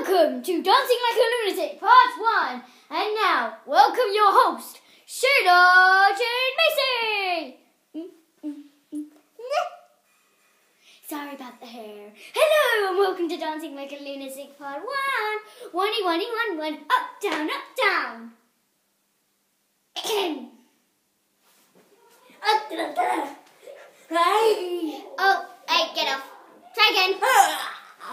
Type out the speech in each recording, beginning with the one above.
Welcome to Dancing Like a Lunatic, Part 1. And now, welcome your host, Shayla Jane Macy. Sorry about the hair. Hello, and welcome to Dancing Like a Lunatic, Part 1. One, one, one, one, up, down, up, down. Oh, hey, get off. Try again.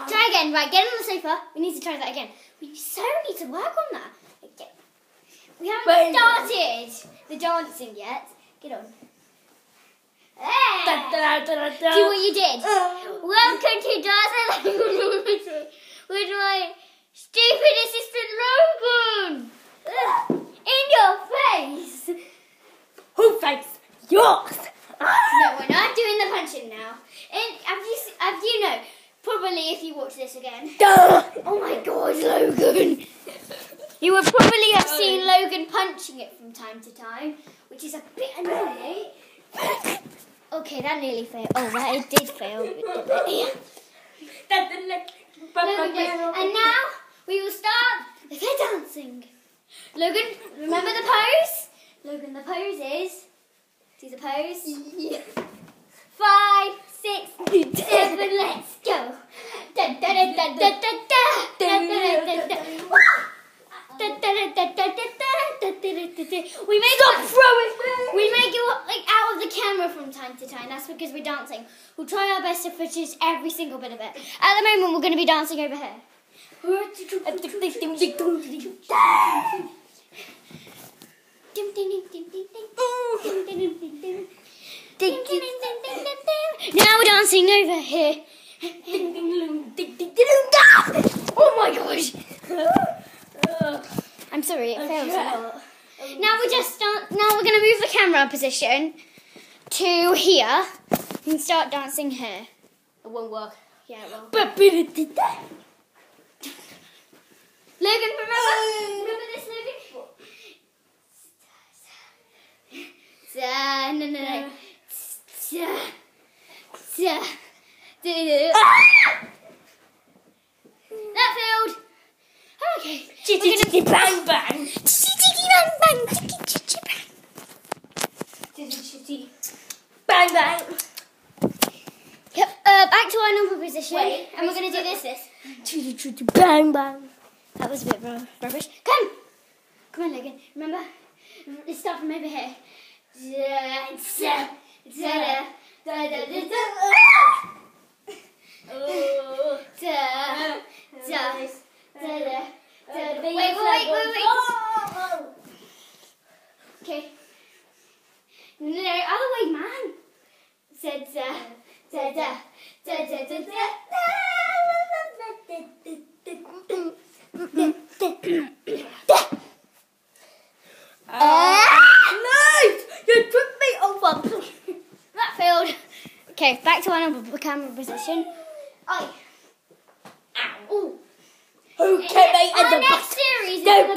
Try again. Right, get on the sofa. We need to try that again. We so need to work on that. Get- We haven't Wait. started the dancing yet. Get on. Hey. Do what you did. Uh. Welcome to Dancing Like a Lunatic with my stupid assistant Logan. Uh, in your face. Who thanks yours? No, we're not doing the punching now. And have you, have you know, probably if you watch this again. Duh. Oh my god, Logan! You would probably have seen Logan punching it from time to time, which is a bit annoying. Okay, that nearly failed. Oh, that it did fail. It did it. And now we will start the dancing. Logan, remember the pose? Logan, the pose is. See the pose? Five, six, seven, let's go. Da, we make go throw it. We may go like out of the camera from time to time. That's because we're dancing. We'll try our best to produce every single bit of it. At the moment, we're going to be dancing over here. now we're dancing over here. Oh my gosh! I'm sorry, it fails a. Now we're just start, now we're gonna move the camera position to here and start dancing here. It won't work. Yeah, it will. Logan, remember? remember this, Logan? Da, na, na, na. Da, da, da, da. That failed. Okay. We're gonna- Bang bang. Chitty bang bang, chitty chitty bang. Bang bang. Yep. Uh, back to our normal position, Wait, and we're gonna do this. This. Bang bang. That was a bit rubbish. Come, come on, Logan. Remember? Let's start from over here. Da, da, da, da, da, da, da. Oh. Wait, wait, wait, wait, wait. Okay. No, other way, man. Da da da da da da da da. Uh, okay, back to one of the camera position. Oi. Ow. Ooh who can make the next series. No,